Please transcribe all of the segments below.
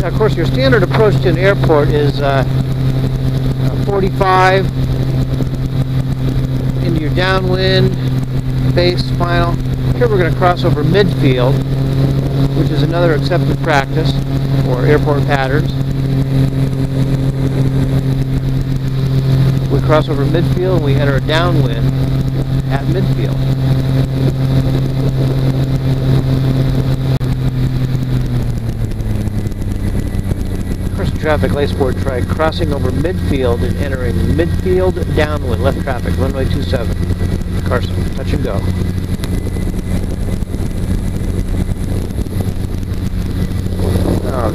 Now, of course, your standard approach to an airport is uh, uh, 45 into your downwind, base, final. Here we're going to cross over midfield, which is another accepted practice for airport patterns. We cross over midfield and we enter a downwind at midfield. Crossing traffic, light sport trike crossing over midfield and entering midfield downwind, left traffic, runway 27. Carson, touch and go.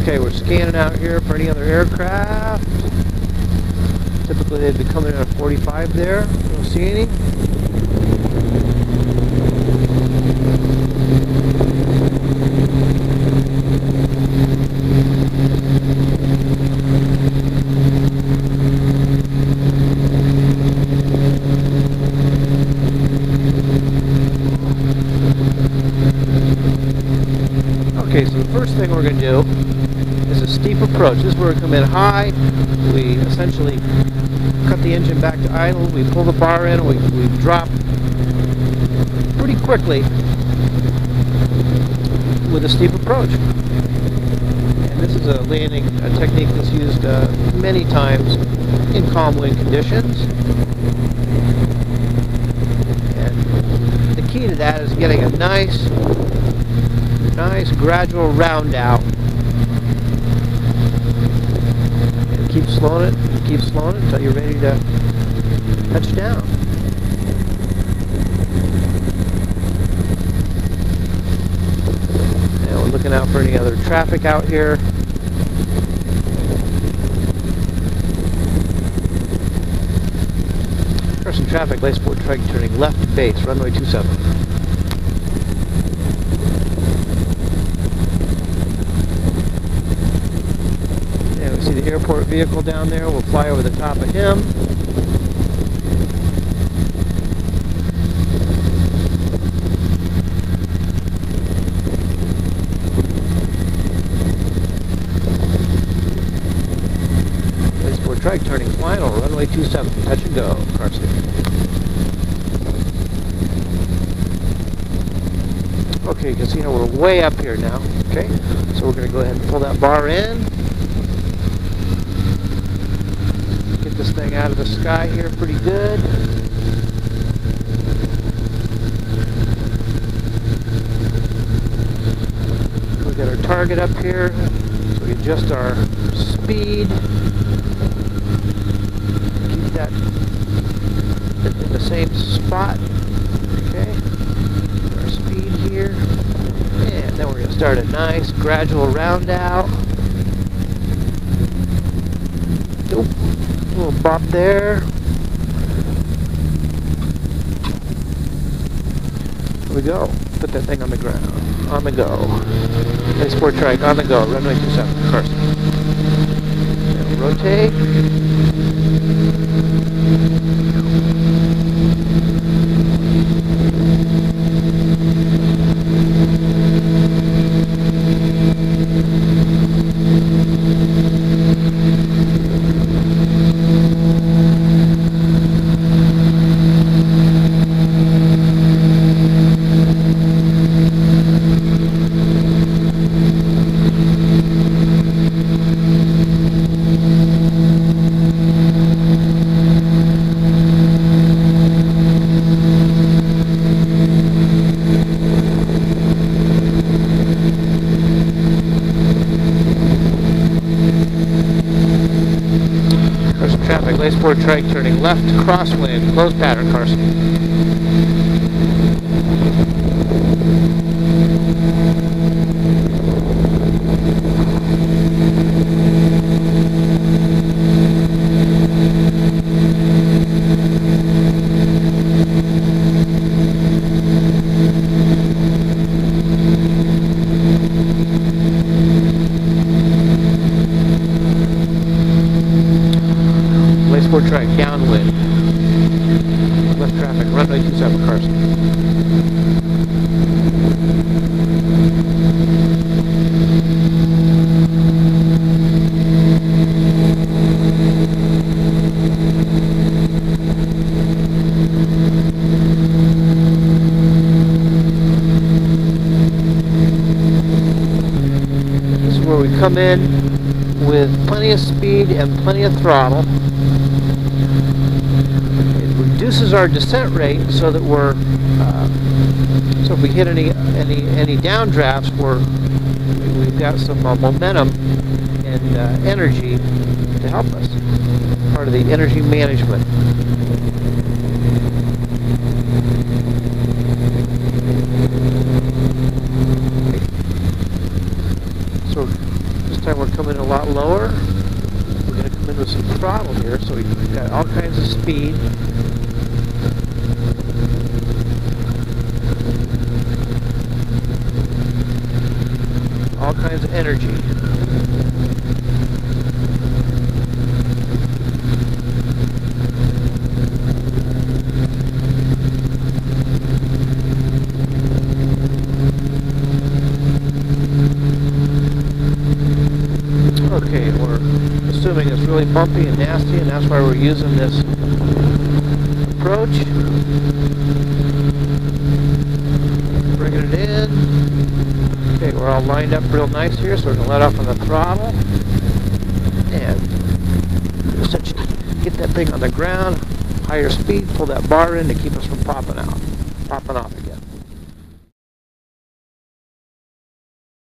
Okay, we're scanning out here for any other aircraft. Typically they'd be coming in at 45 there. Don't see any. Okay, so the first thing we're going to do is a steep approach. This is where we come in high. We essentially cut the engine back to idle. We pull the bar in. We, we drop pretty quickly with a steep approach. And this is a landing a technique that's used uh, many times in calm wind conditions. And the key to that is getting a nice nice gradual round out. And keep slowing it, keep slowing it until you're ready to touch down. And we're looking out for any other traffic out here. There's some traffic, sport trike turning left base, runway 27. see airport vehicle down there. We'll fly over the top of him. Spaceport trike turning final, runway 27, touch and go, Carson. Okay, you can see how we're way up here now. Okay, so we're going to go ahead and pull that bar in. This thing out of the sky here pretty good. We got our target up here, so we adjust our speed. Keep that in the same spot. Okay, our speed here. And then we're going to start a nice gradual round out. Little bump there. Here we go. Put that thing on the ground. On the go. Nice sport trike on the go. Runway 27. Carson. Rotate. Trike turning left, crosswind, closed pattern, Carson. right, downwind. Left traffic, runway seven Carson. come in with plenty of speed and plenty of throttle it reduces our descent rate so that we're uh, so if we hit any any any downdrafts, we're we've got some uh, momentum and uh, energy to help us. Part of the energy management. So this time we're coming a lot lower. We're going to come in with some throttle here, so we've got all kinds of speed. Energy. Okay, we're assuming it's really bumpy and nasty, and that's why we're using this approach. Bringing it in. Okay, we're all lined up real nice here, so we're going to let off on the throttle. And essentially get that thing on the ground, higher speed, pull that bar in to keep us from popping out, popping off.